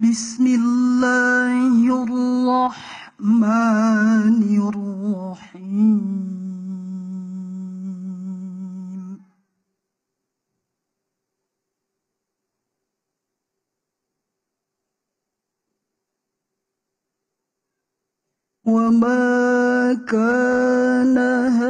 بسم الله الرحمن الرحيم. وما كان هذا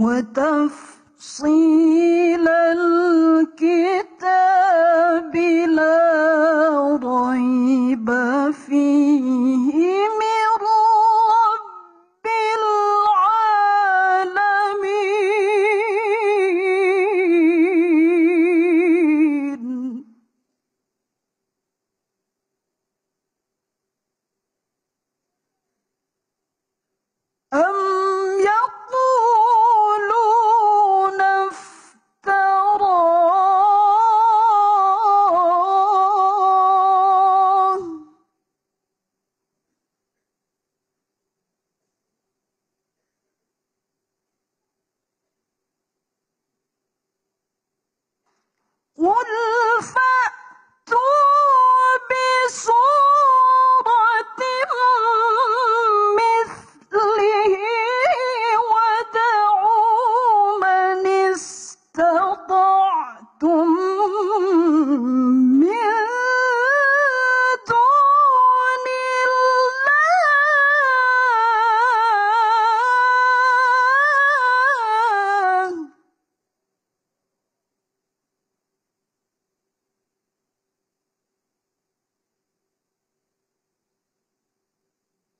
وتفصيل تفصيل الكتاب 我日发。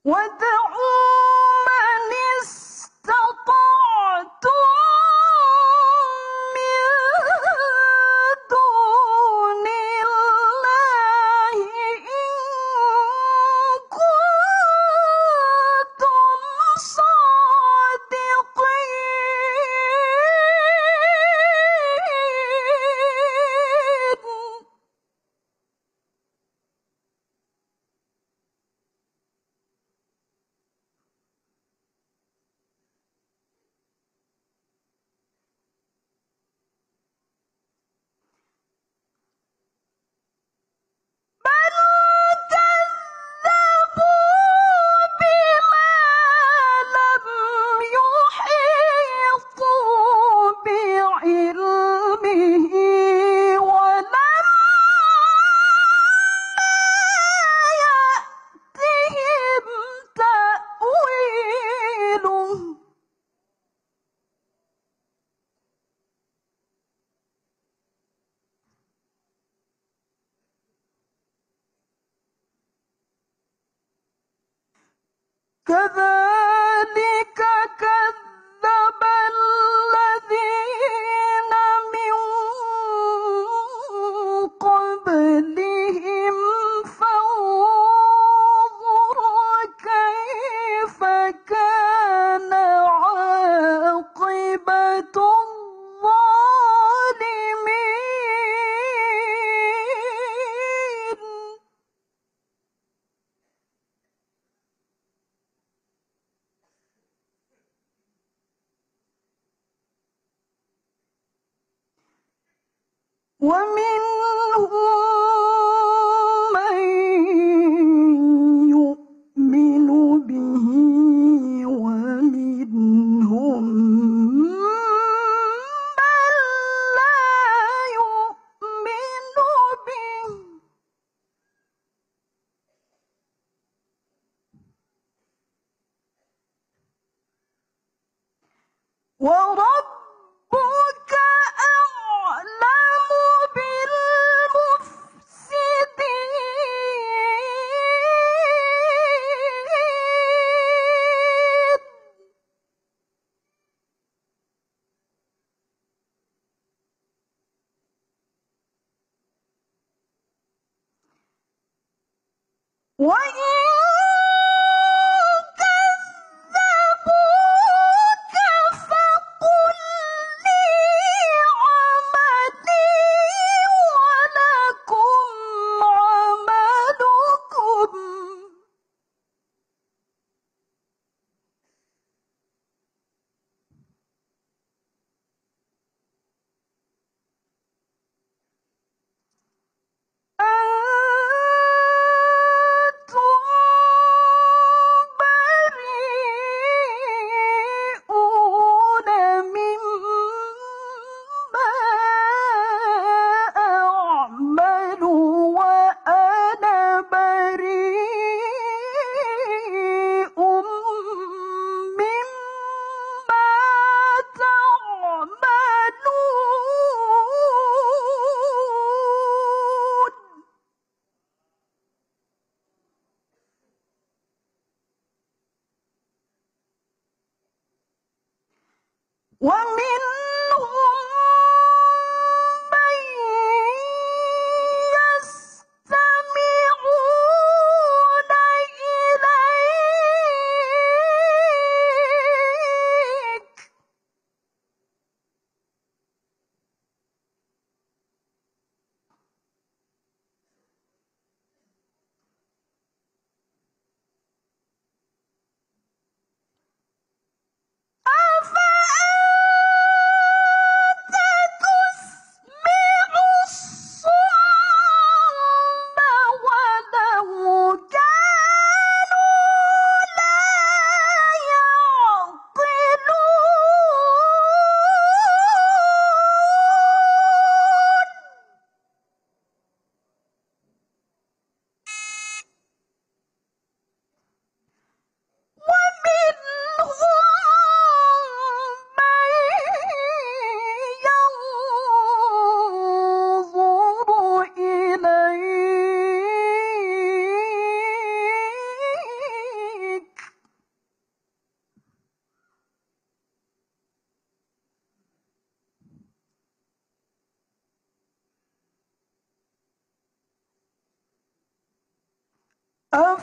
ودعوا كذلك O. What. one me of